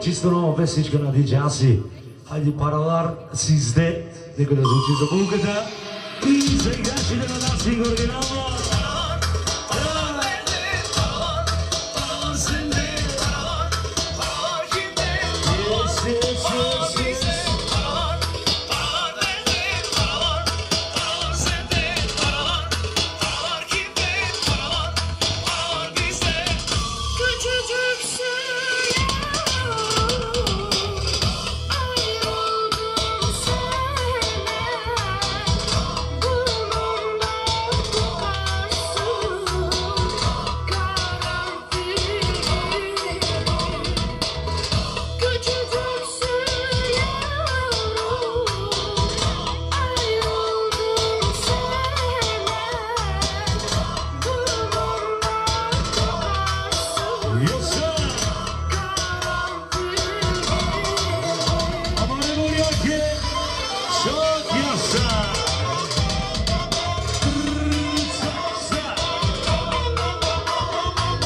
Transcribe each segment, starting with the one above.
Чисто нова песничка на диджаси, Хайде паралар сизде, нека да звучи за булката. И за играчите на Дасинг оригинал.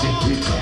Every time.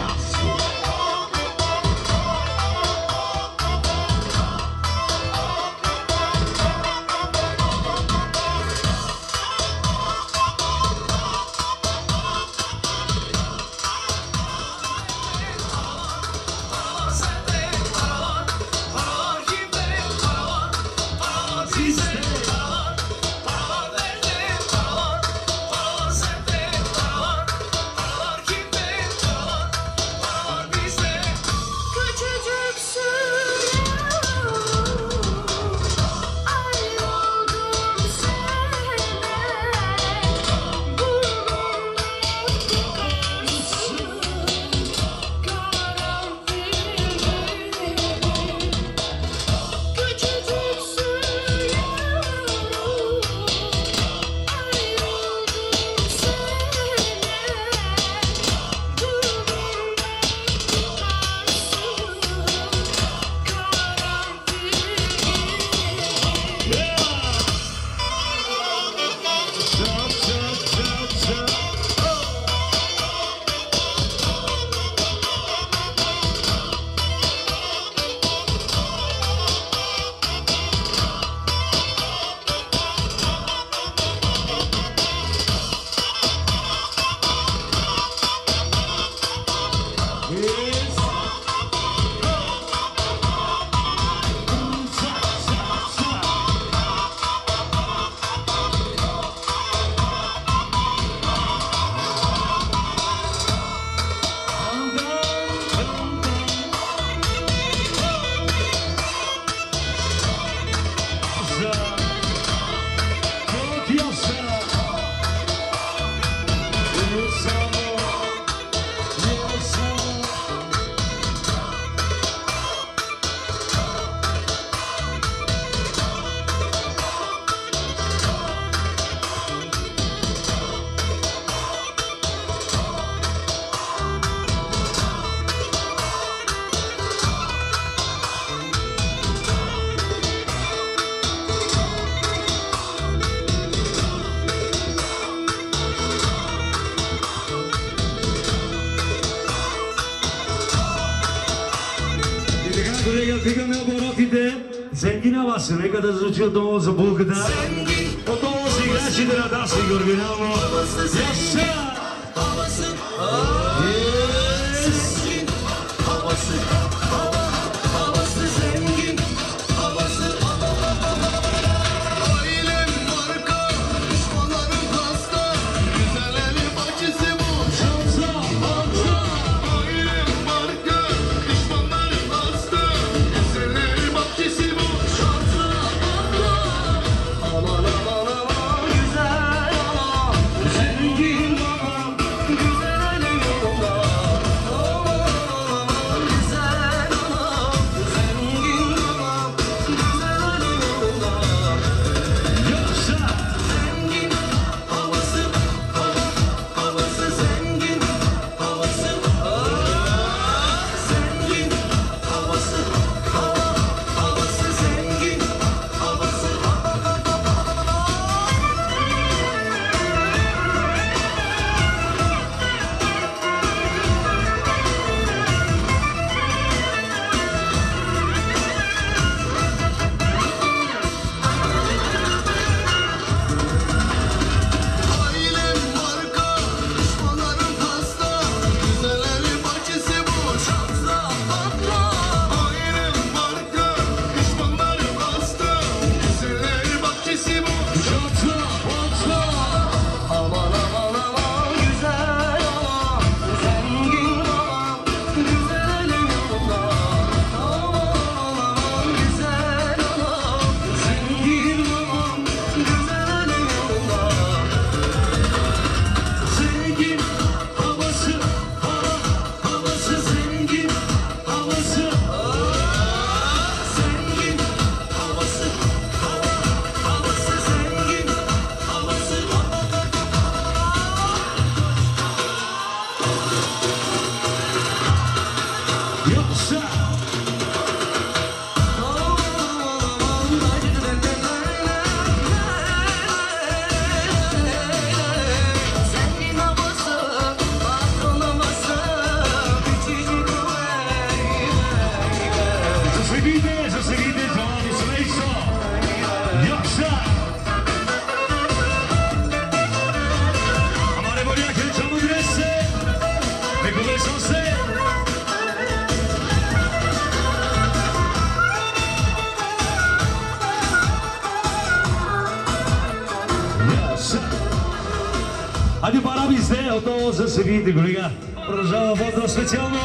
ще видите голига. Продължава водно специално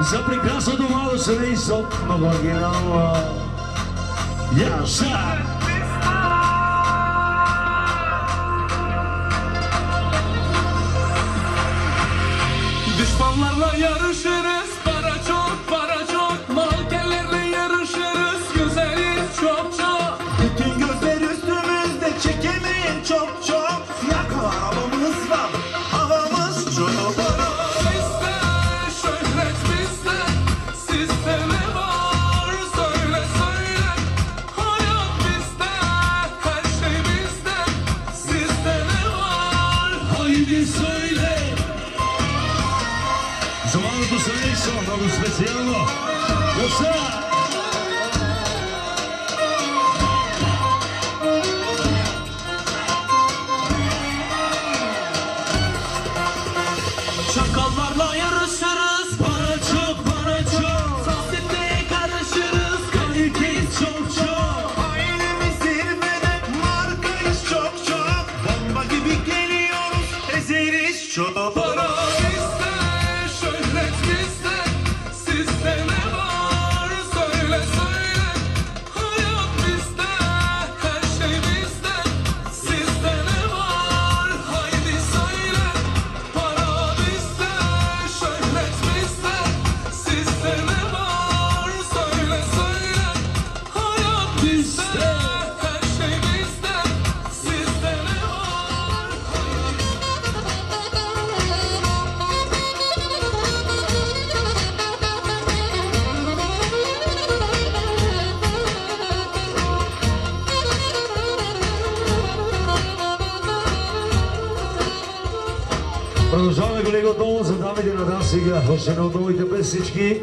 за прекрасното младо семейство на Боргинало. Сега. Още едно от новите песички.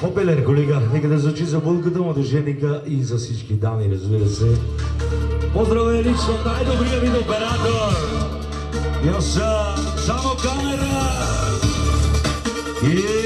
Попелер, колега. Нека да звучи за булката, младоженика и за всички дами, разбира се. Поздраве лично най-добрия вид оператор. Йоса, само камера. Yes.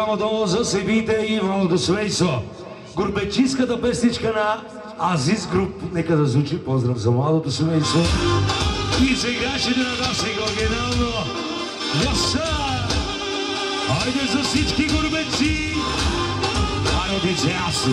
Музикална програма долу за Себите и Малото Свейсо. Гурбечиската песничка на Азис Груп. Нека да звучи поздрав за младото семейство. И за играчите на нас сега оригинално. Яса! Хайде за всички гурбеци! Айде диджей Асу!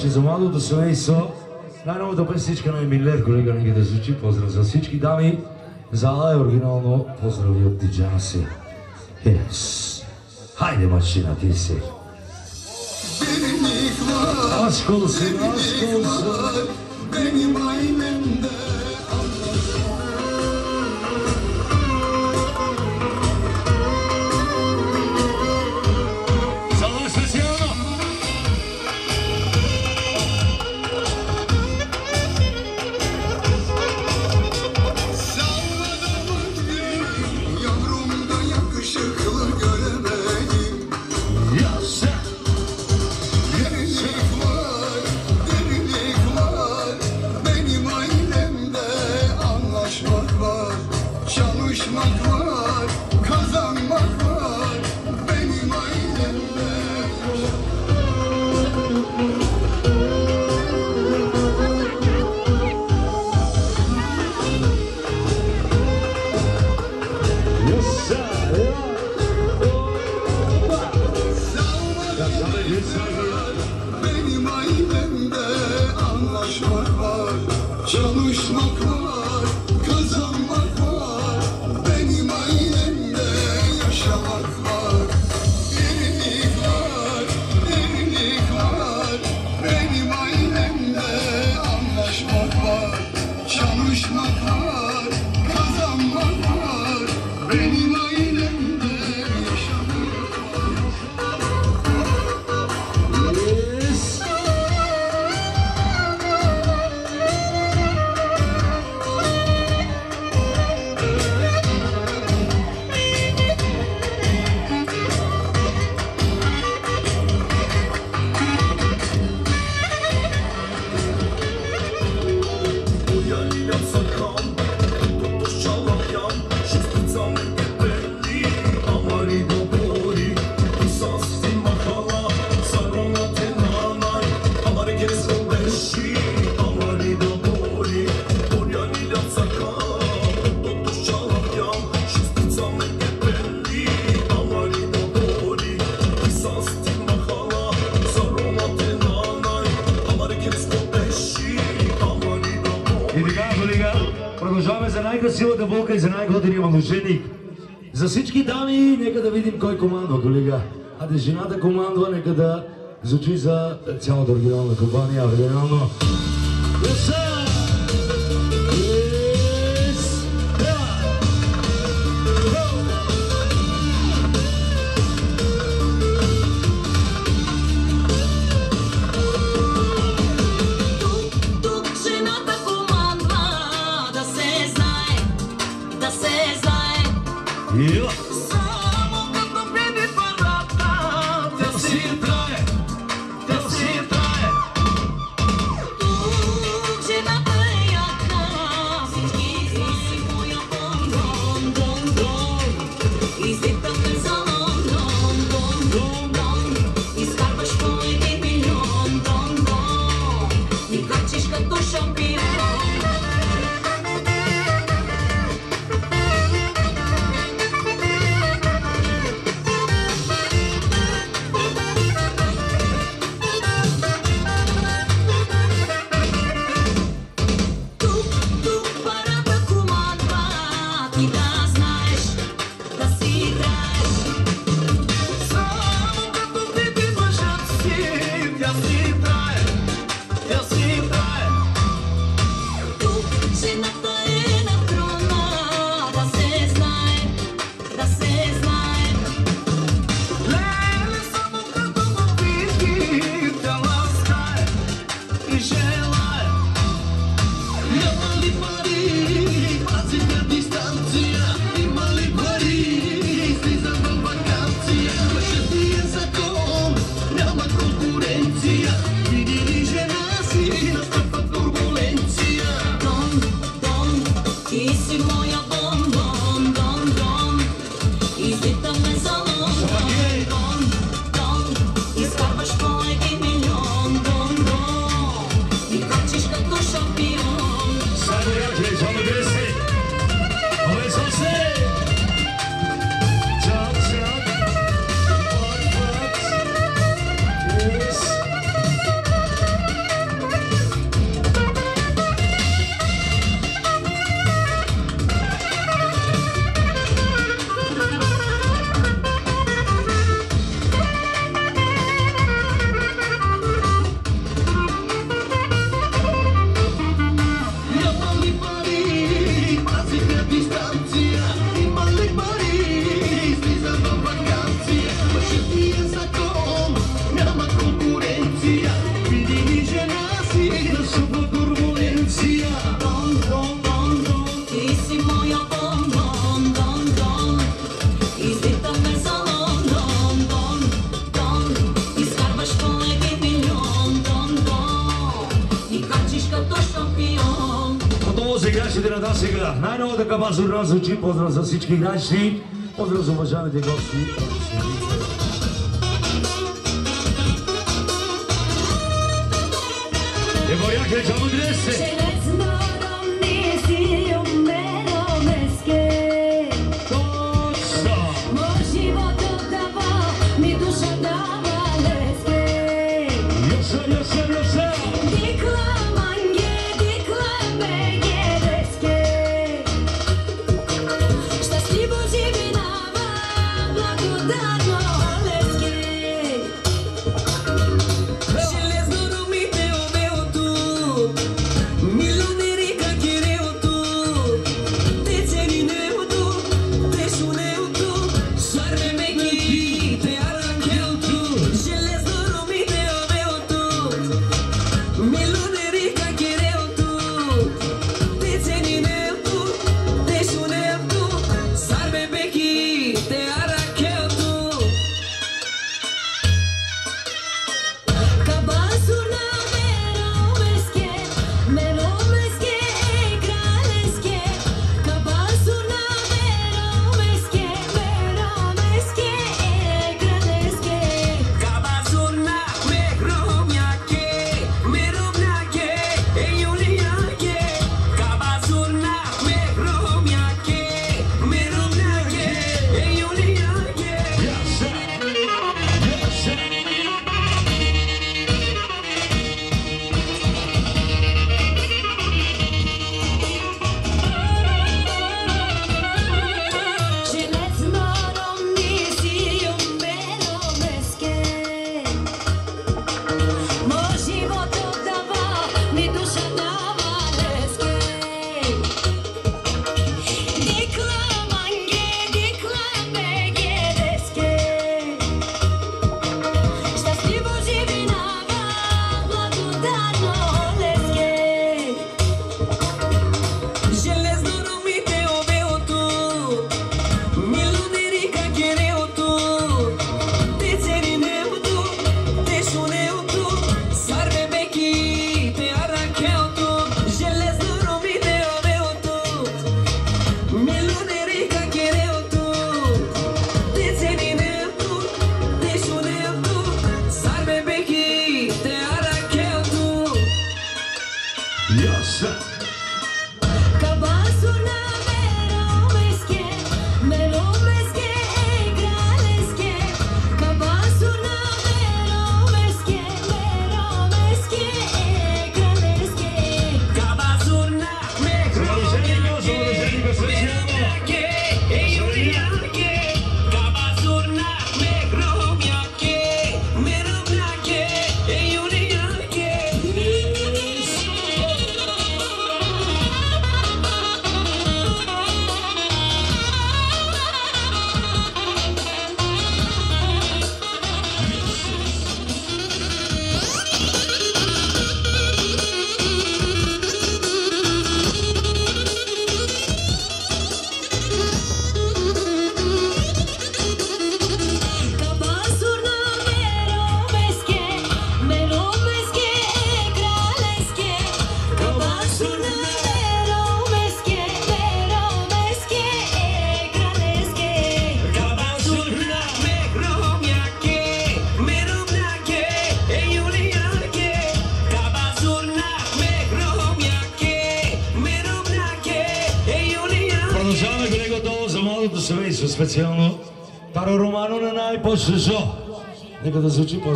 Че за младото семейство. Най-новата песничка на Емилер, колега, нека да звучи. Поздрав за всички дами. Зала е оригинално. Поздрави от диджана си. Yes. Хайде, машина, ти си. Aşk olsun, aşk olsun. Майка силата Бога и за най-години младоженик. За всички дами, нека да видим кой командва, колега. А да жената командва, нека да звучи за цялата регионална компания. Оригинално. Yes, pozdro z Osyczki Graśni, pozdro z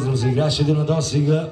pozdrav za igrače Dinodosiga.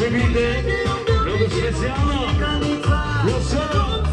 Se J'évitais le spécial. Le seul.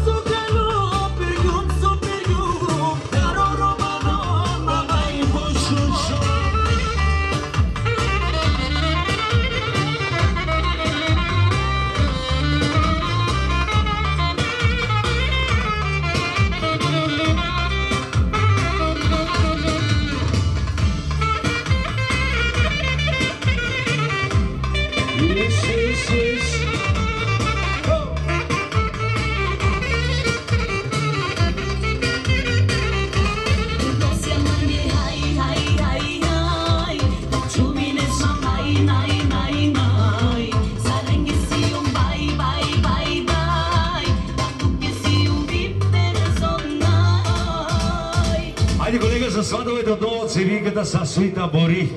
sa svita bori,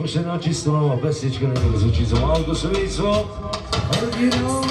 može naći snova, pesnička nekog zvuči za malo, to se vidi svo. Original.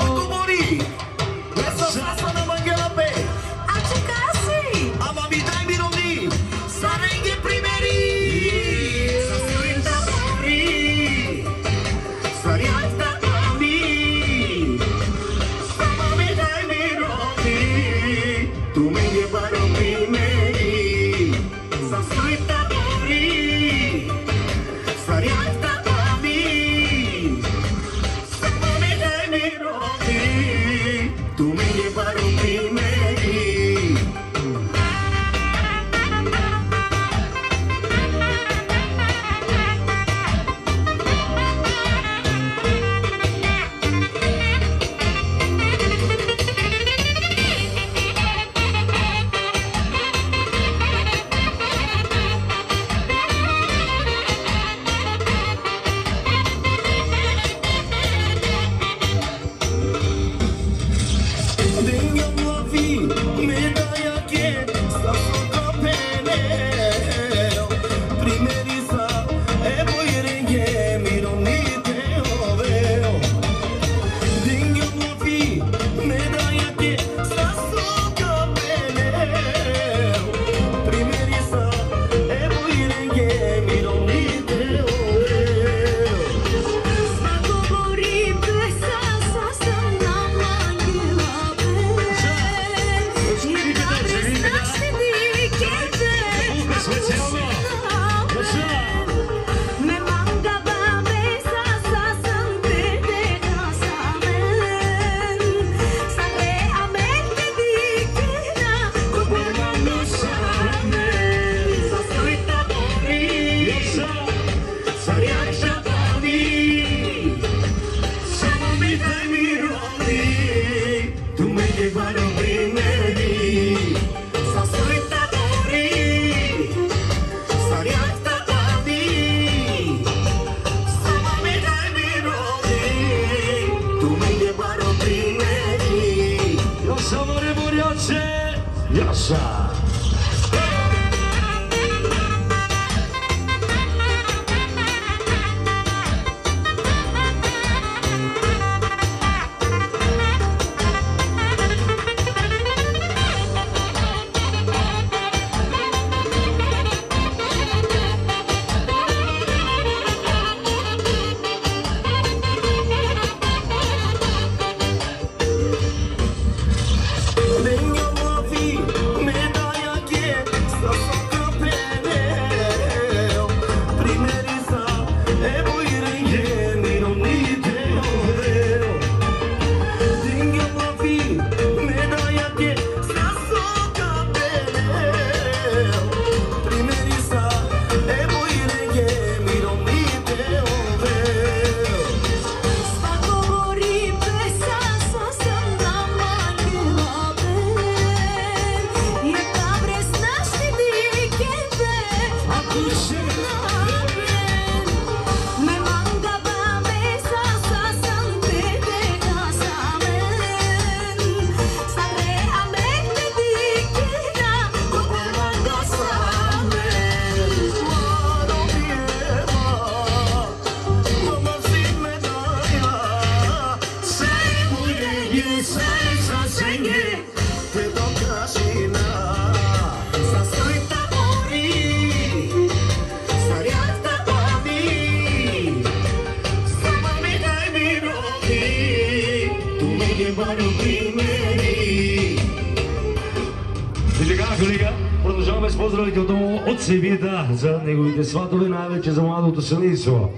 sva dolina već je zamladilo, to se nisilo.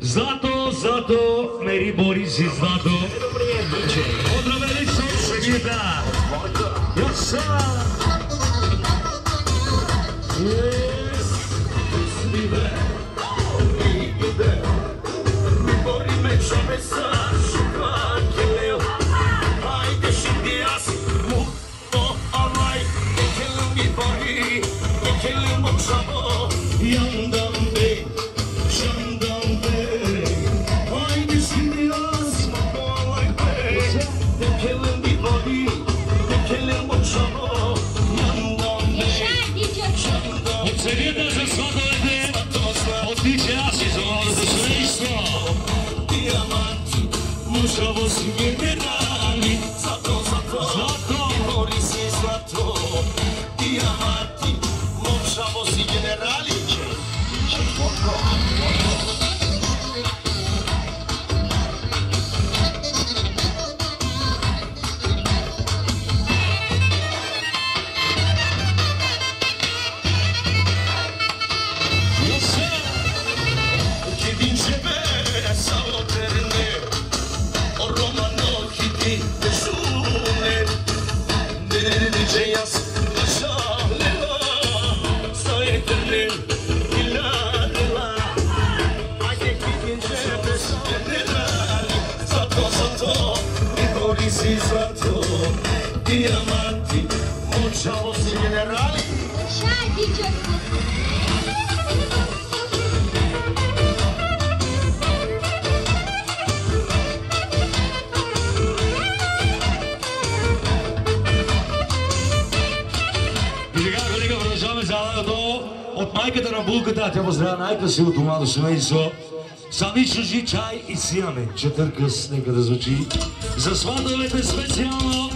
Zato, zato, meri bolj. за най-красивото младо семейство. Сами чужи чай и сиаме. Четъркъс, нека да звучи. За сватовете специално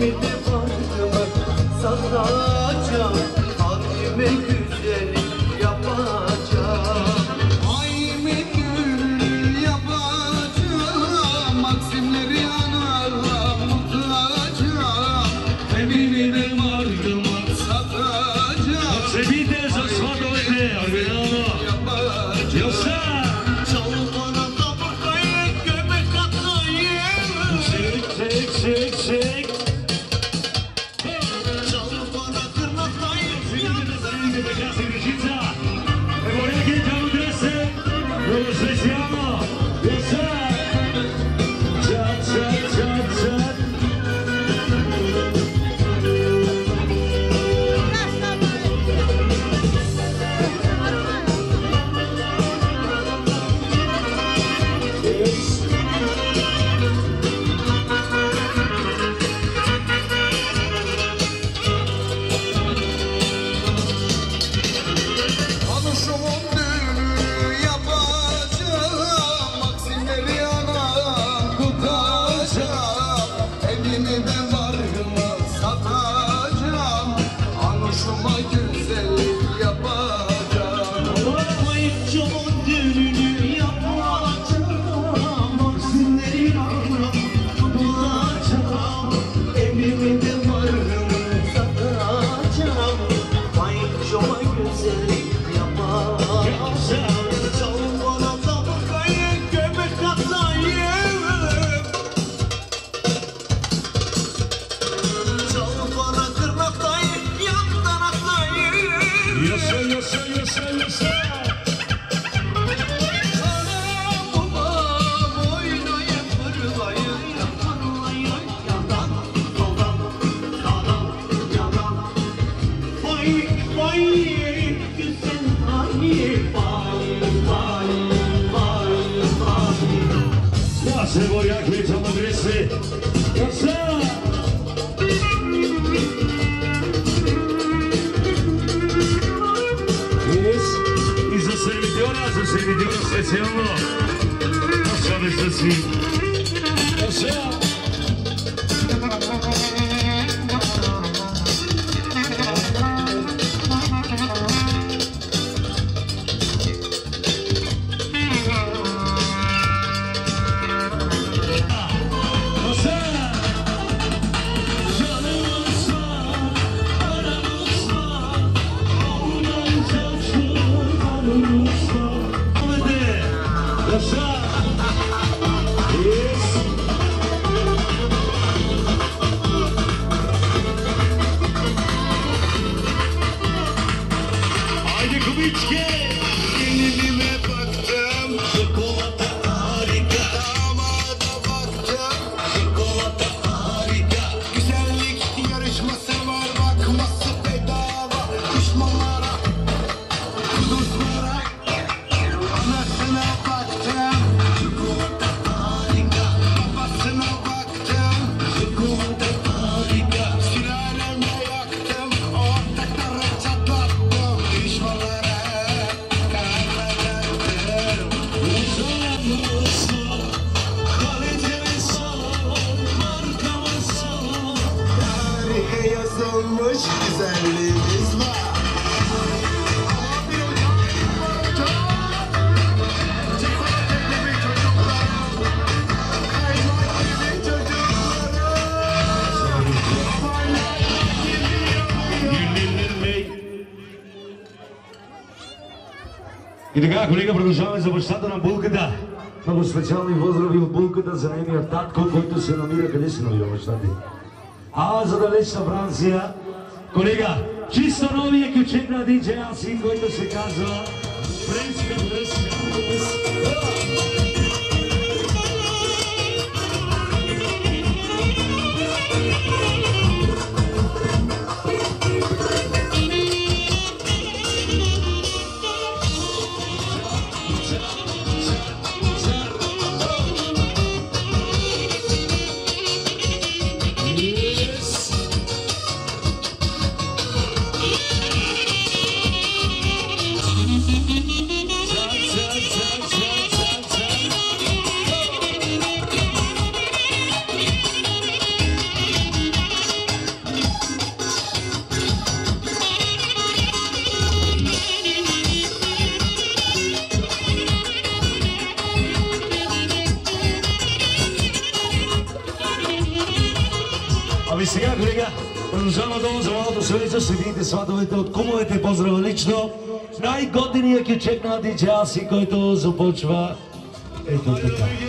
Şimdi farkı bak И така, колега, продължаваме за бащата на булката. Много специални възрави от булката за нейния татко, който се намира къде се намира баща ти. А, задалечна Франция, Kolega, čisto novije kot čebra DJ-a single, ko se kazala, prenska, prenska, prenska. за следите сватовете от кумовете. Поздрава лично. Най-годният кючек на диджея си, който започва ето така.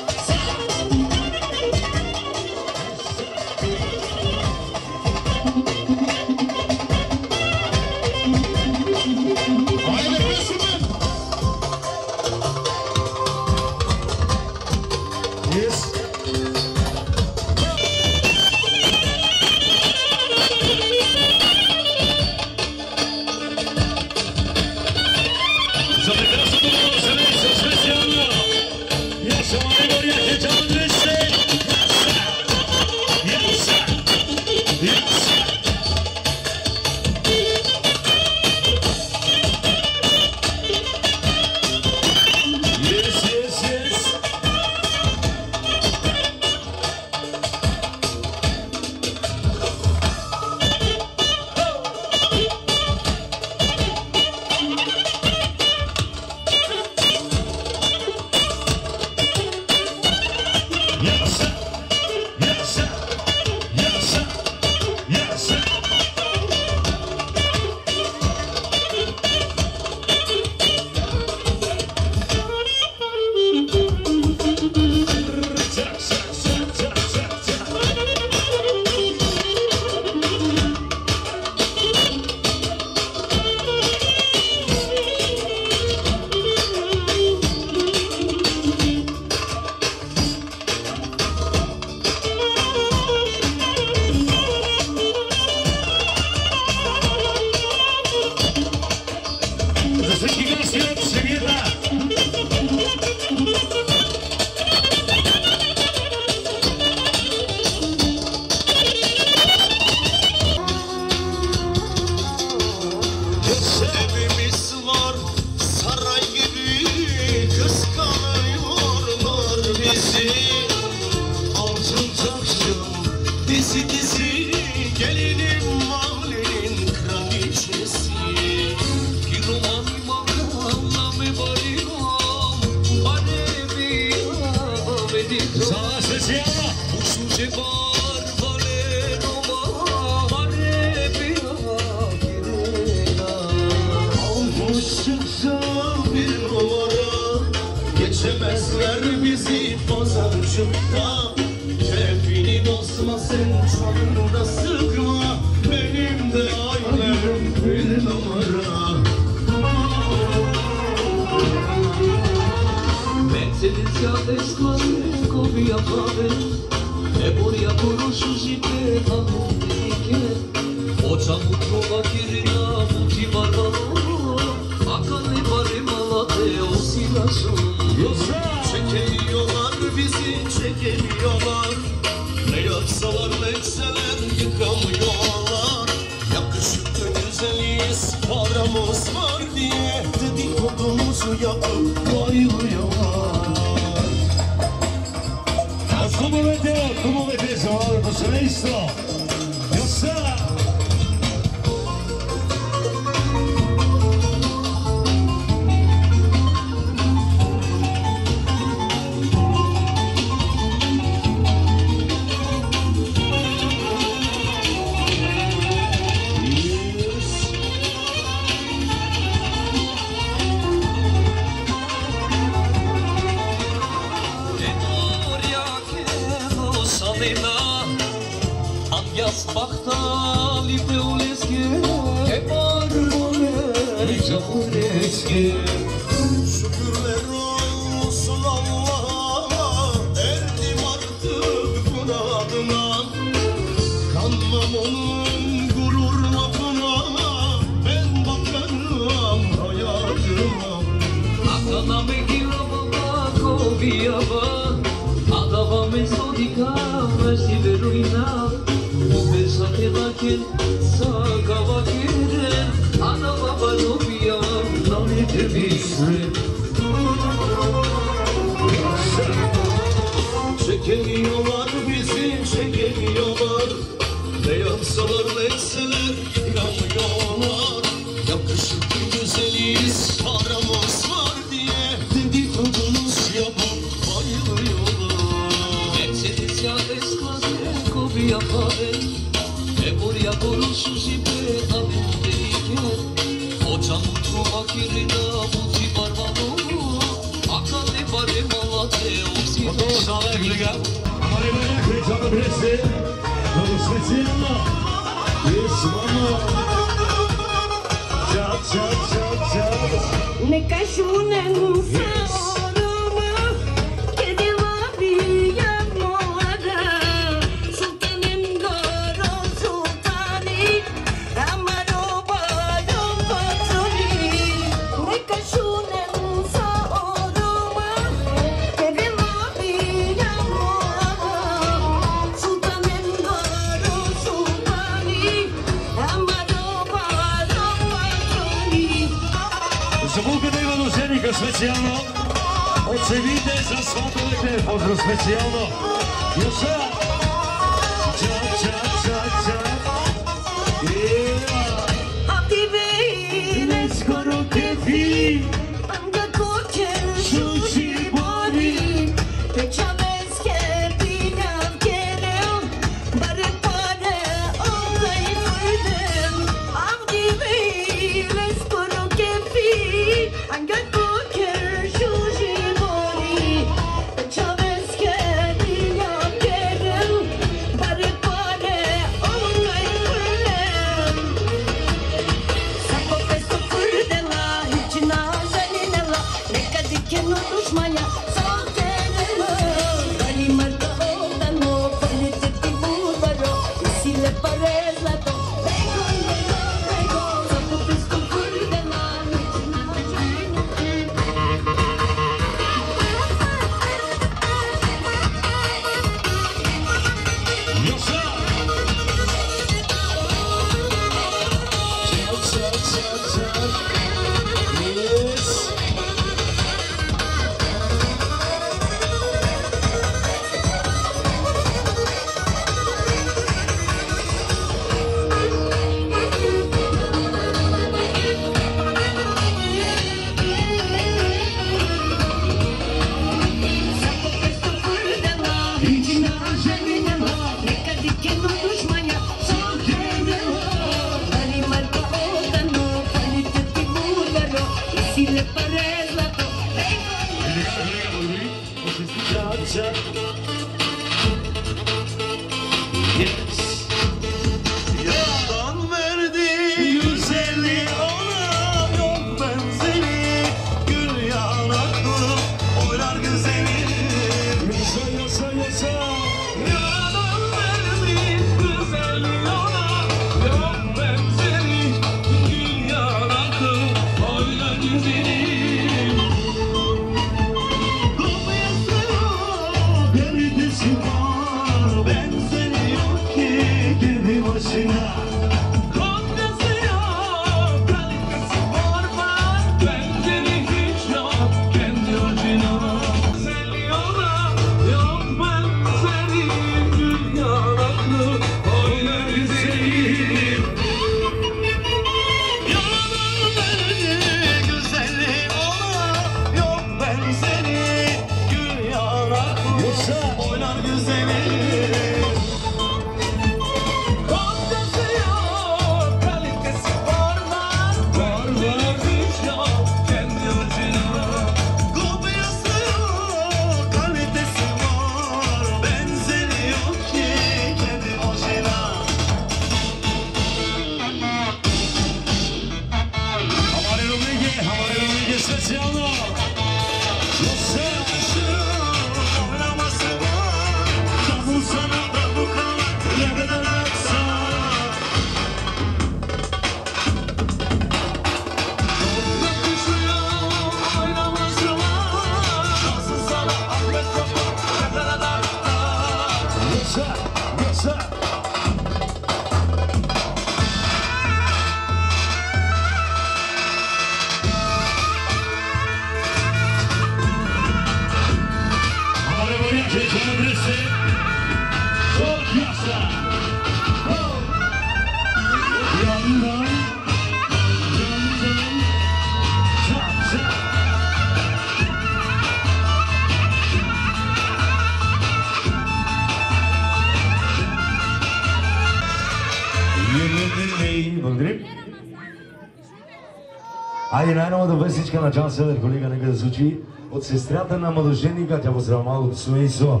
Айде най-новата вестичка на Джан Селер, колега, нека да звучи от сестрята на младоженика, тя поздравя малко Суейсо.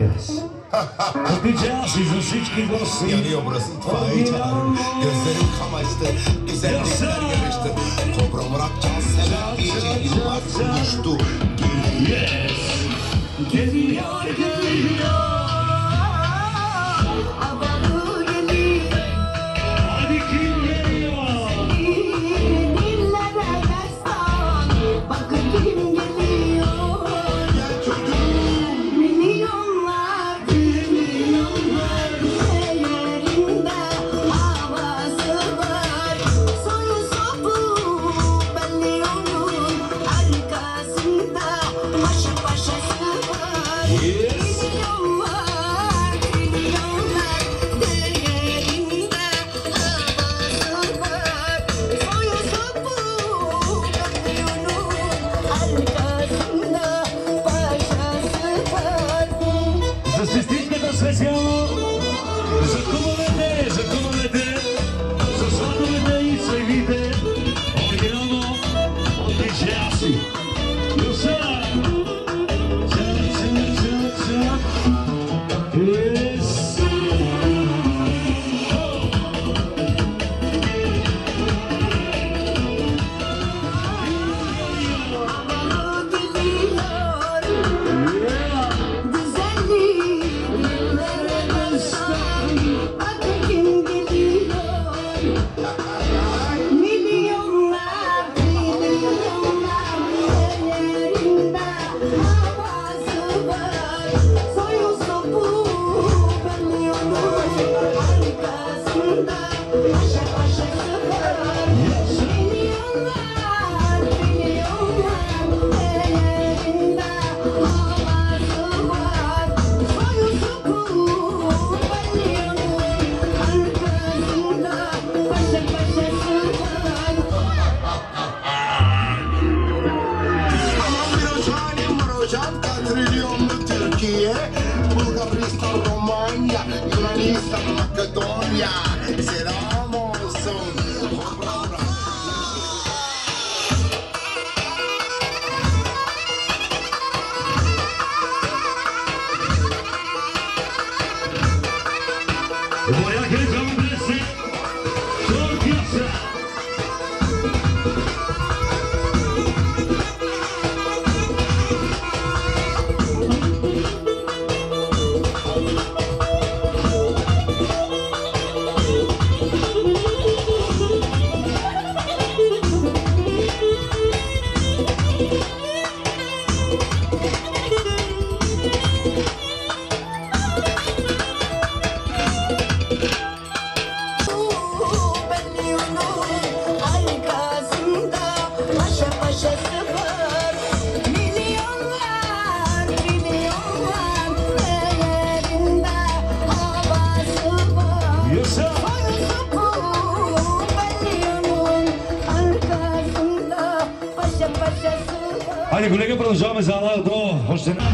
Yes. Обичам си за всички гости. Я ни образът, това е и чарен. Я зарю камайсте, и зарю стариевеща. Кобрам рак Джан Селер, и че имат нищо. Yes. Yes. Yes. Yes. Yes. Yes.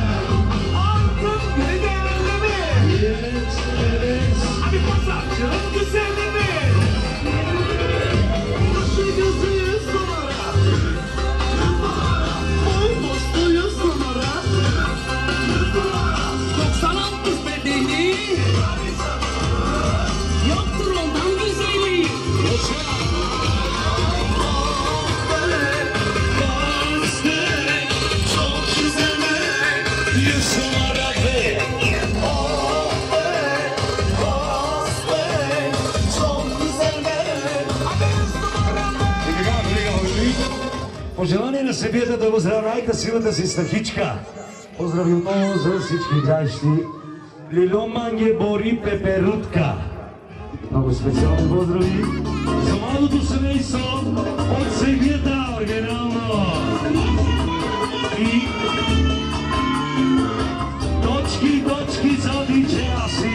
Wow. се биете да възра най-красивата си стахичка. Поздрави отново за всички видящи. Лило Манге Бори Пеперутка. Много специално поздрави за младото семейство от Сегета оригинално. И точки, точки за диджея си.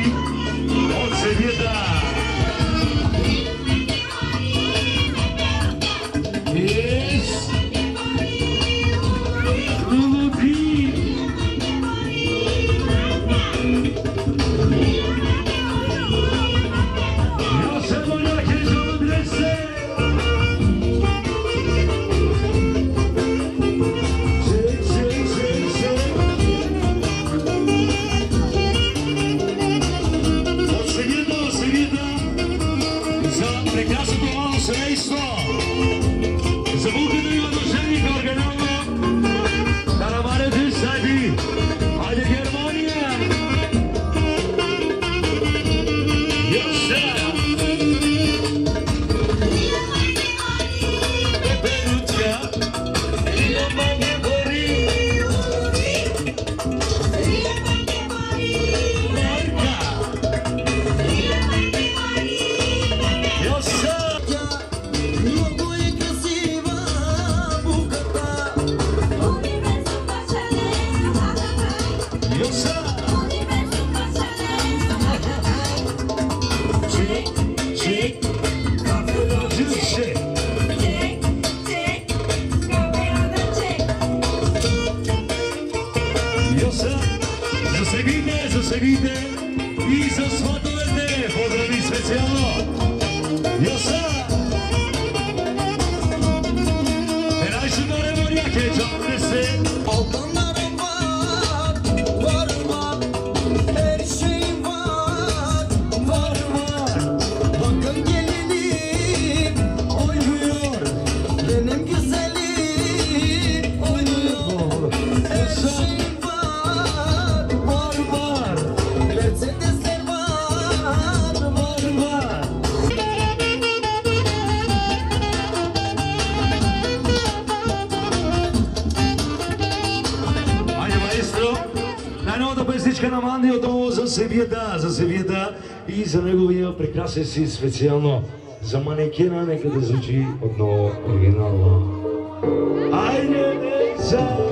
се си специално за манекина. нека да звучи отново оригинално. Айде, деца!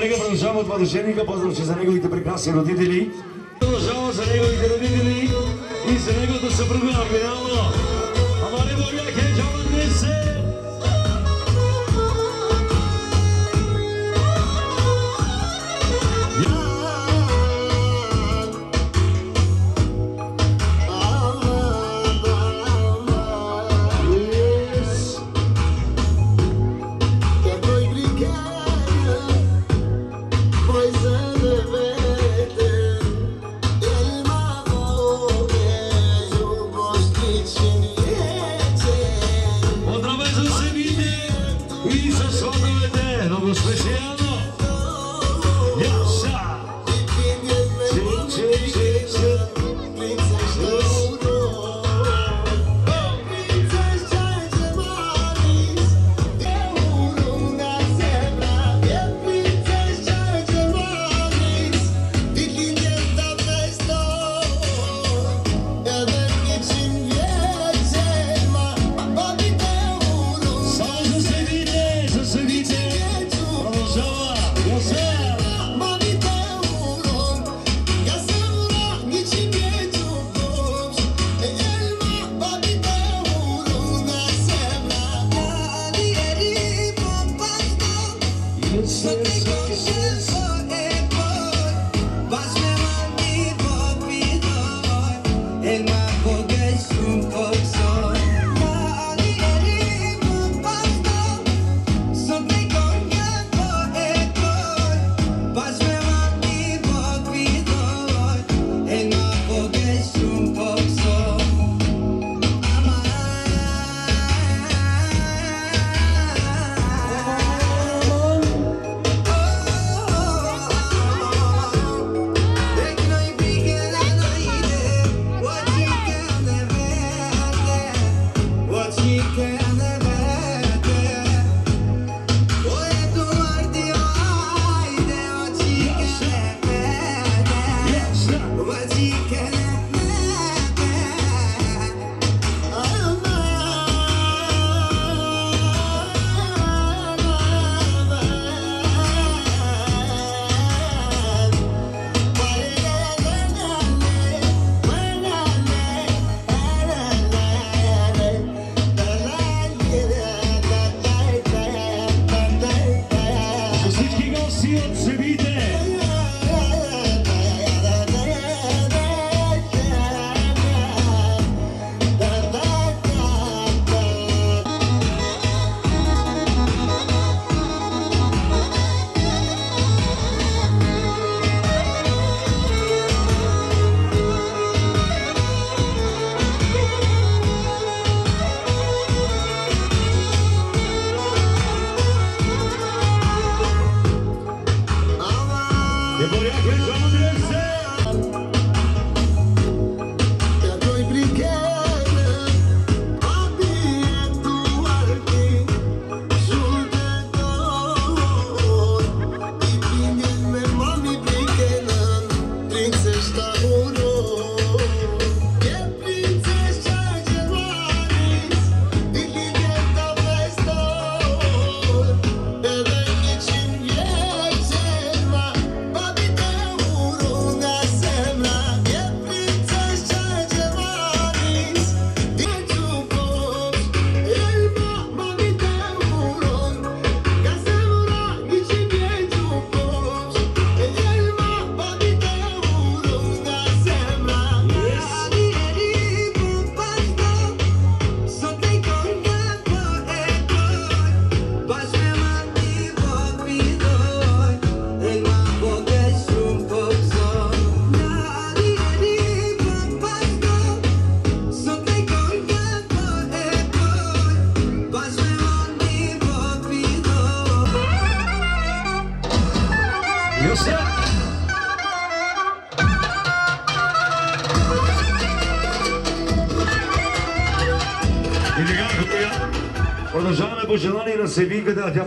колега продължава от въоръженика. Поздрав, че за неговите прекрасни родители. Продължава за неговите родители и за неговата съпруга Аминала. Амали Боря Кенджава Несе!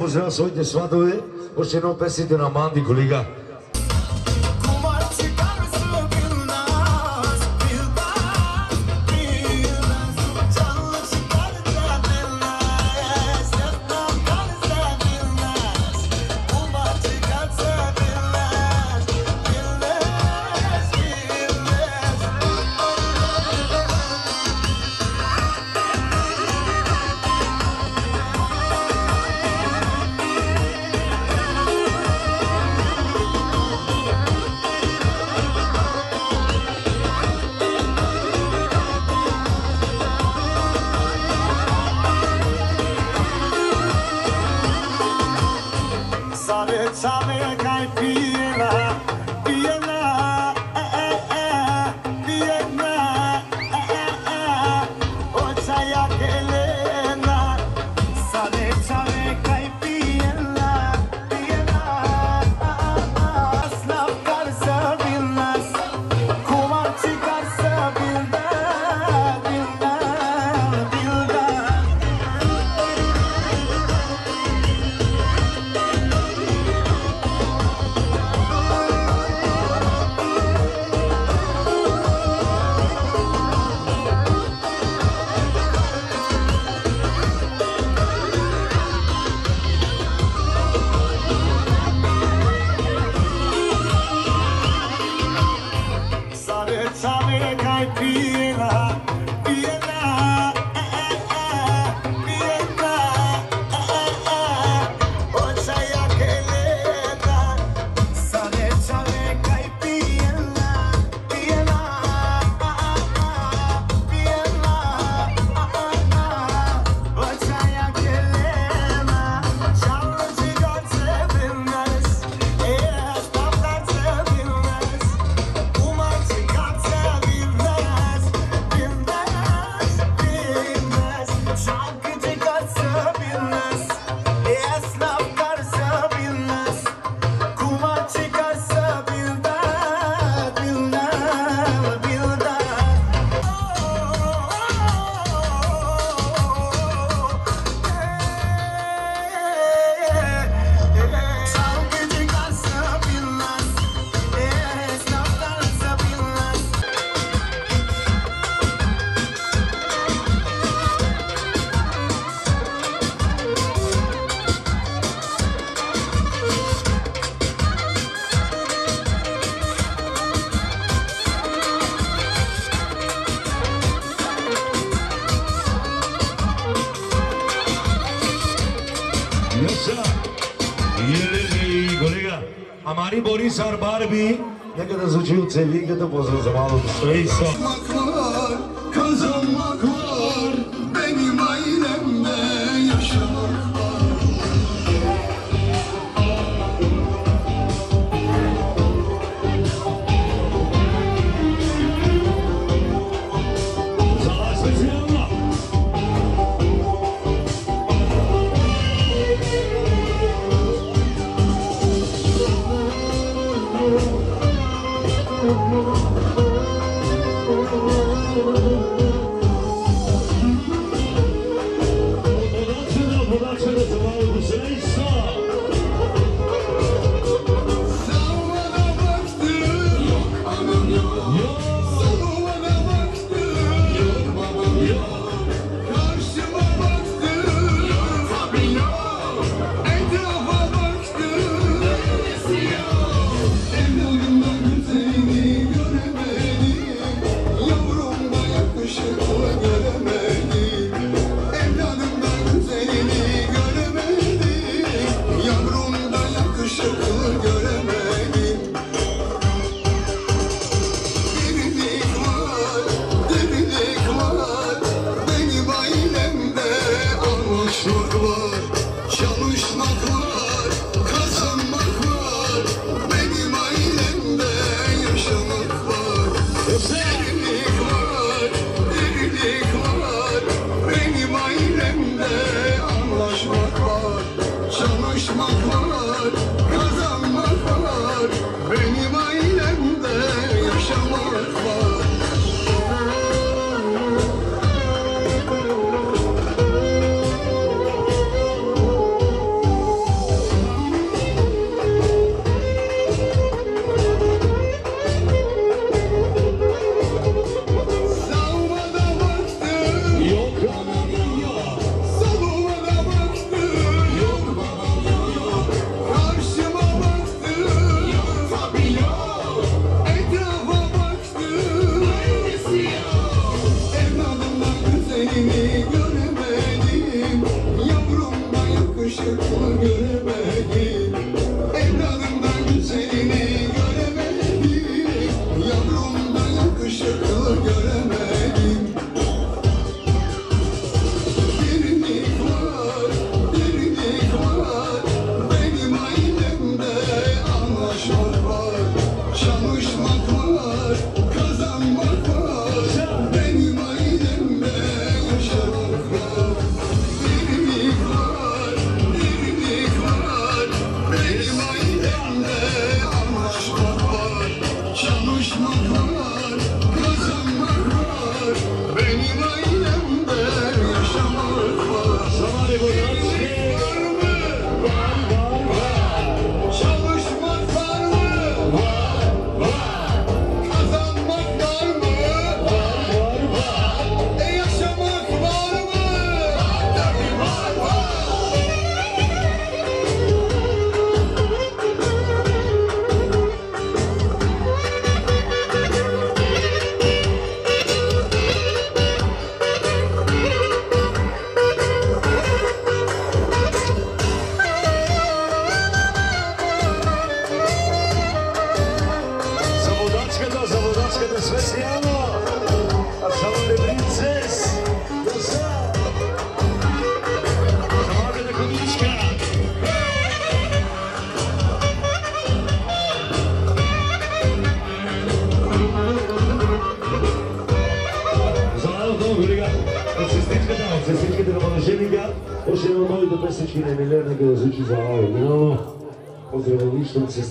Поздравя своите сватове. Още едно песните на Манди, колега. Amari Borisa Arbarbi, ja kiedy rzucił cewigę, to poza za mało stoisko.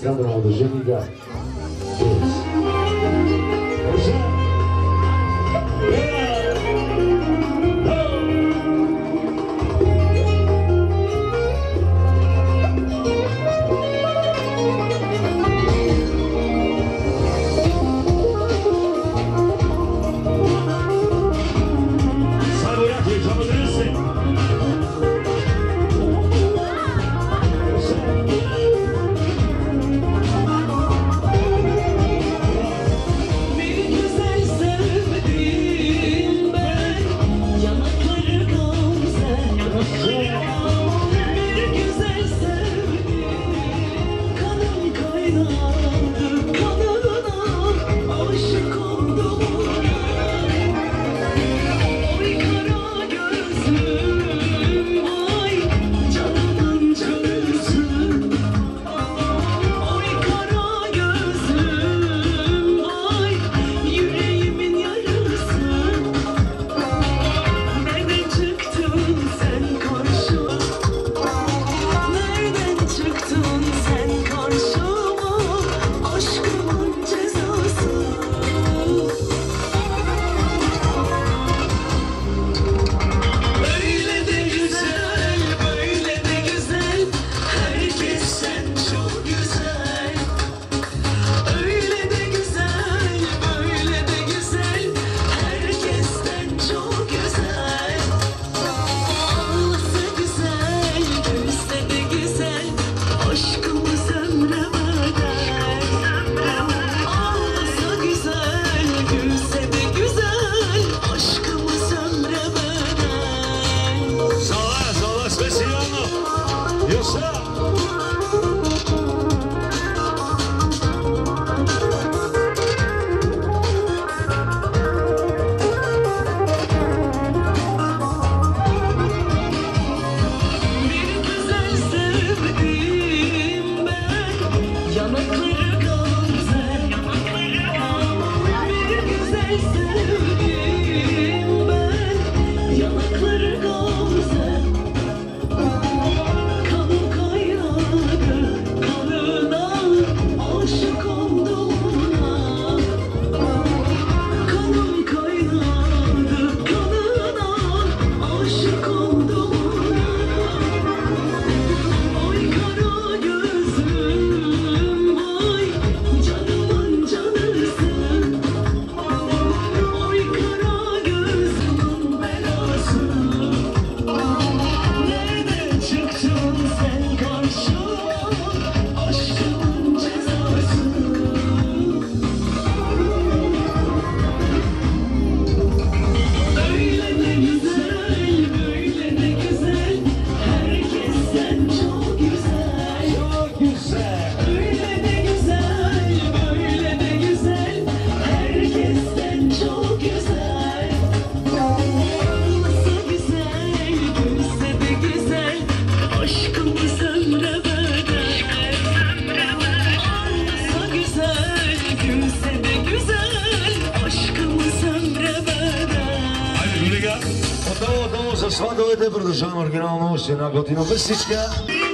Scandal się na godzinę.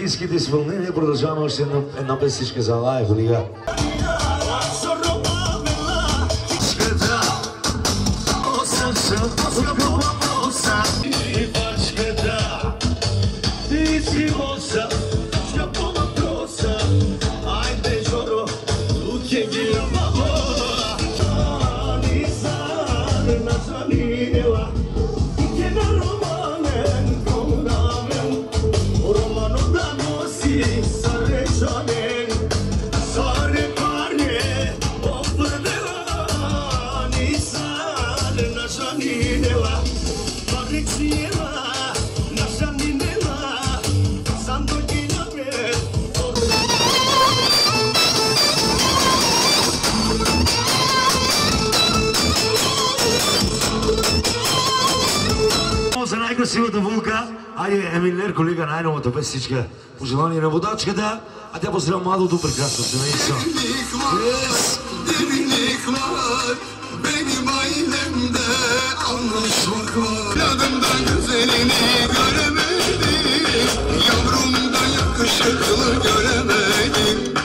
медийските изпълнения продължаваме още една, една песичка за Алая Хулиган. Preko сивата вулка, ајде Емилер колега најновото без сичка пожелание на водачката, а тя поздравя младото прекрасно семейство. Yes. Benim ailemde anlaşmak var Kadından güzelini göremedim Yavrumdan yakışıklı göremedim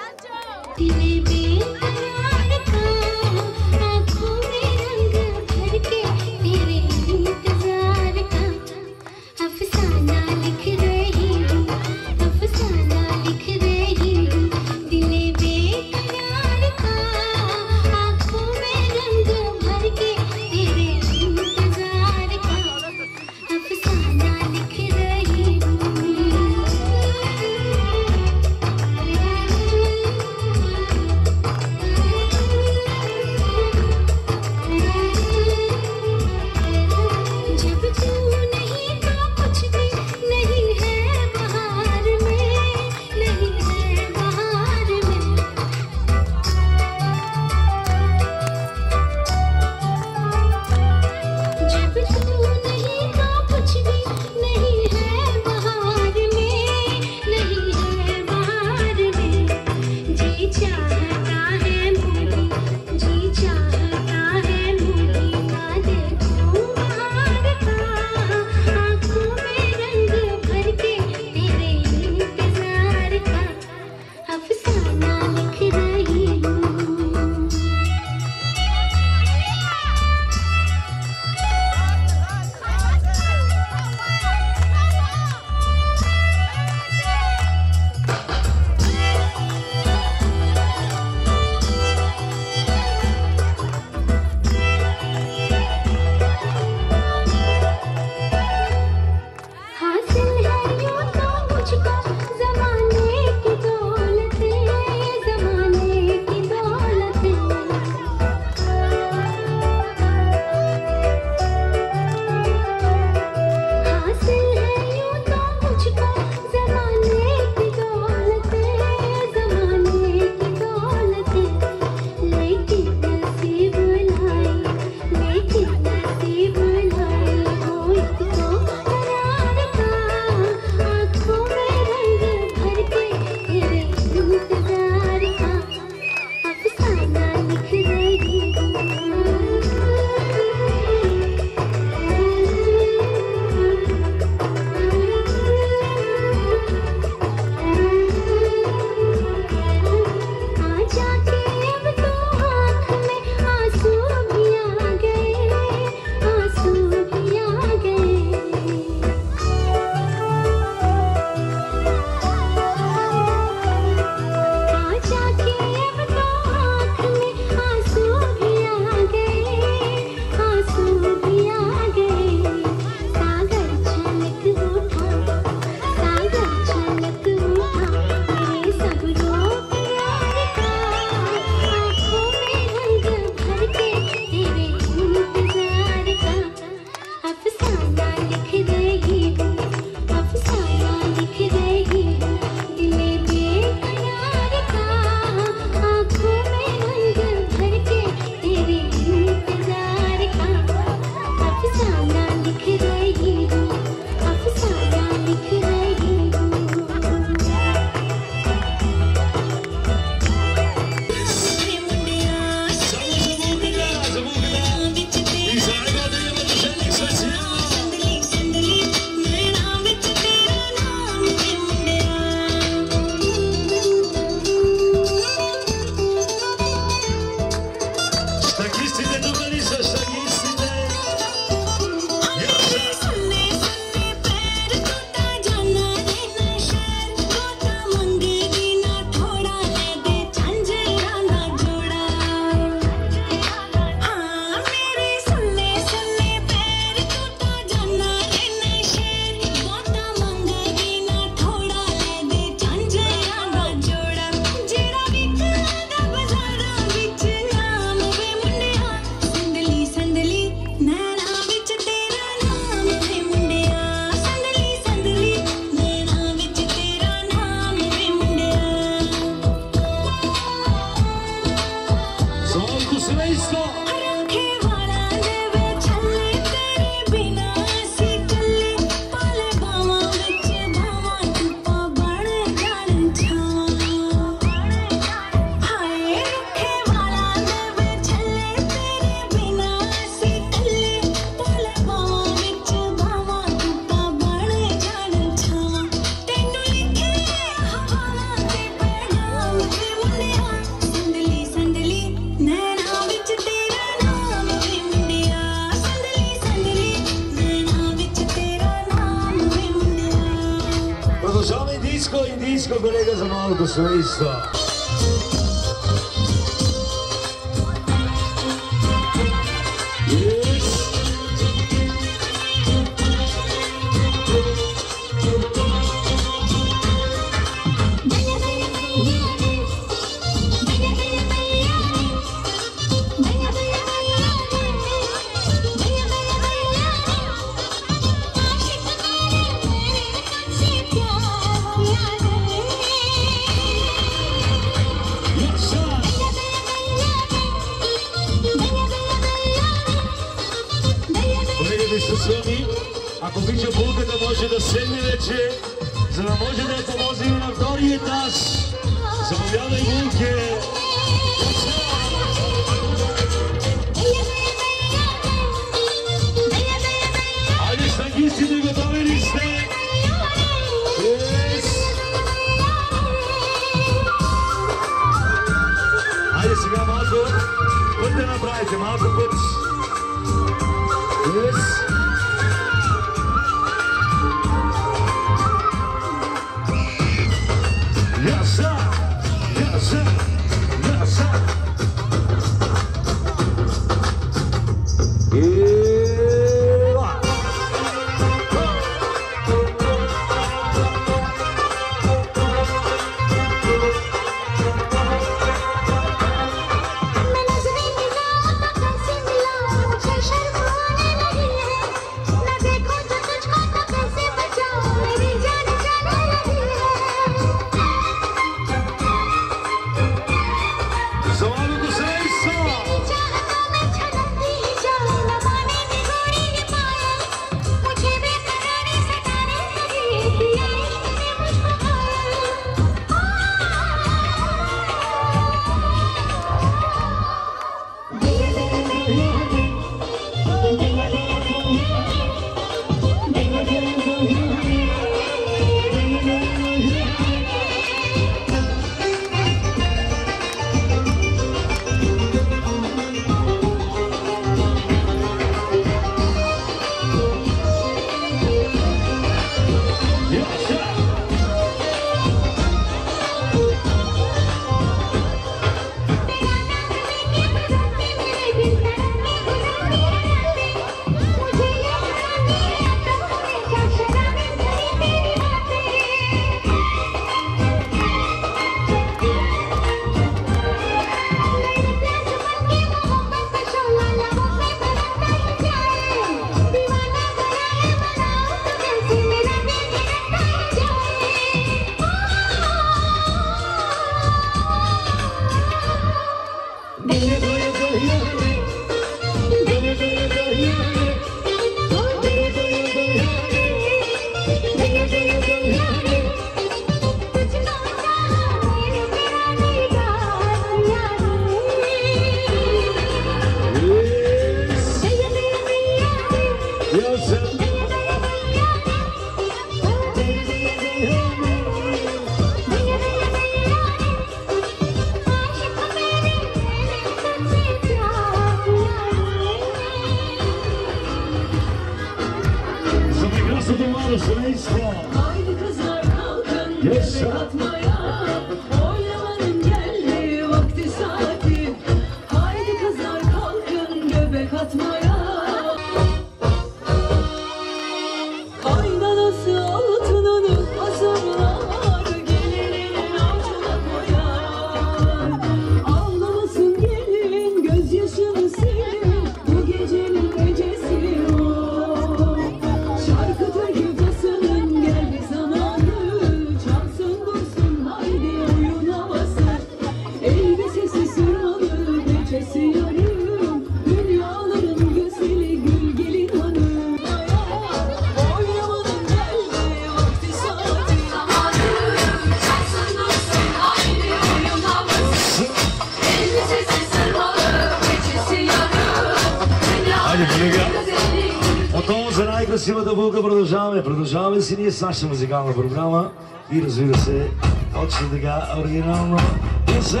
се ние с нашата музикална програма и разбира се, точно така оригинално песен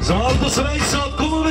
за малкото семейство от Кума!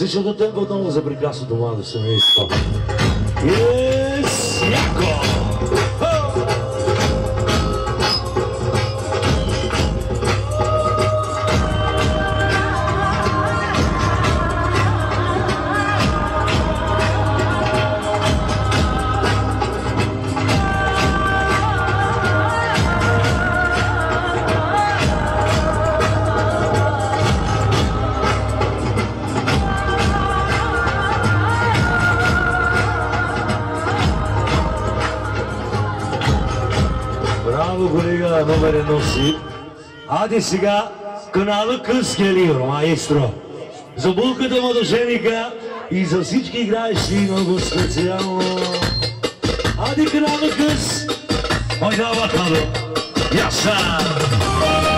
seja do Tempo não usa brincaço do lado, senhor. и сега канала Къс гелиро, маестро. За булката му дошеника и за всички играещи много специално. Ади канала Къс, мой дава хабе. Яса! Yes,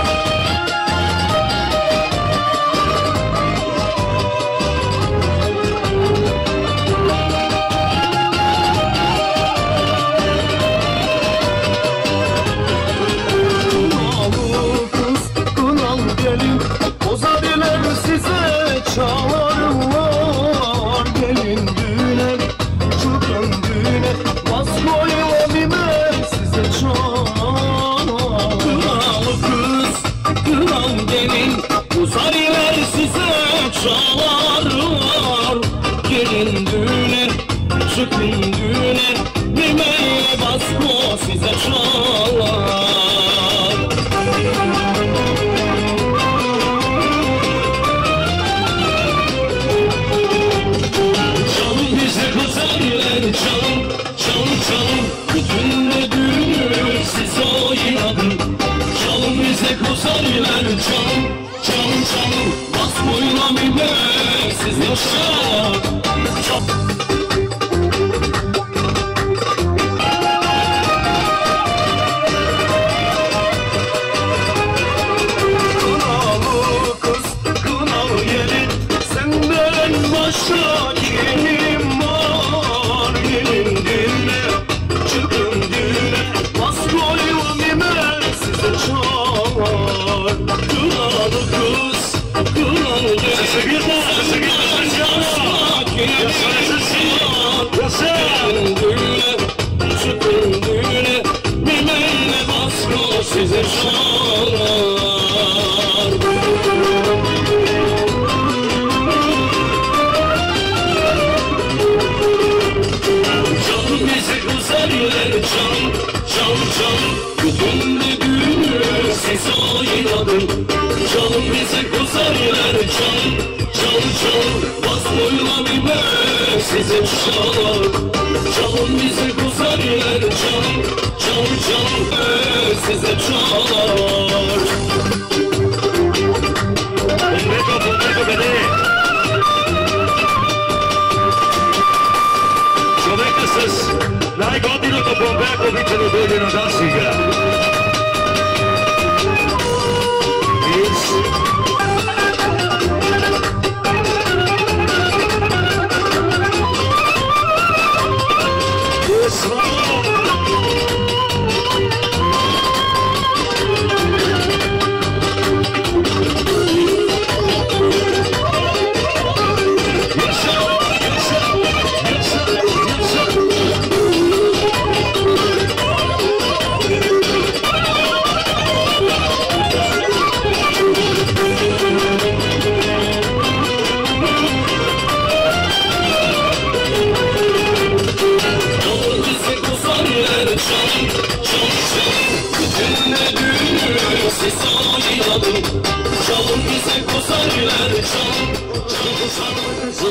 bizi çalar Çalın bizi güzeller çal Çal çal ee, size çalar. Umberto, Umberto, beni. Come è che se l'hai godino dopo un becco vince lo vogliono da sigla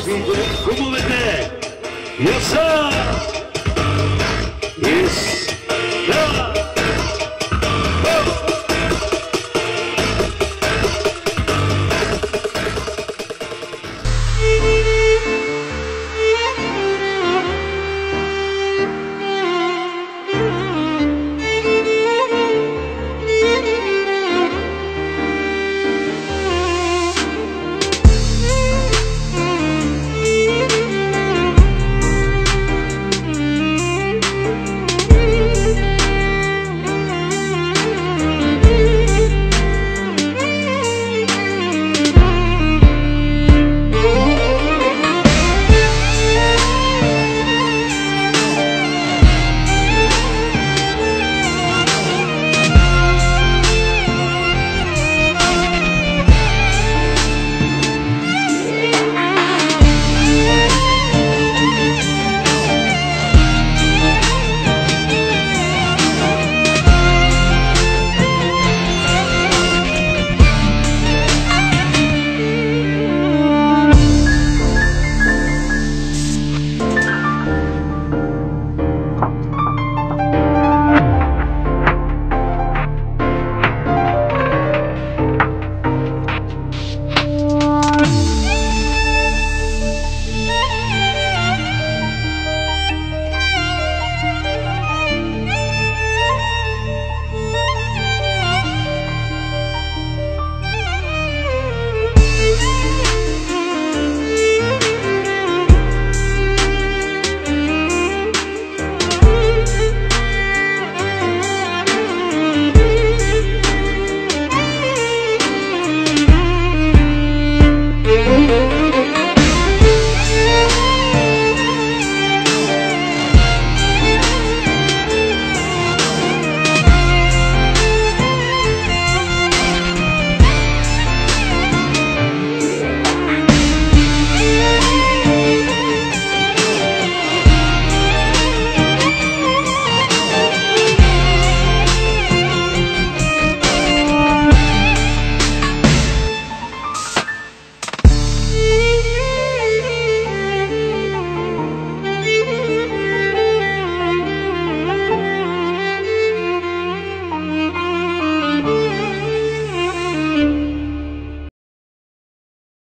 DJ. Come. Yes, sir.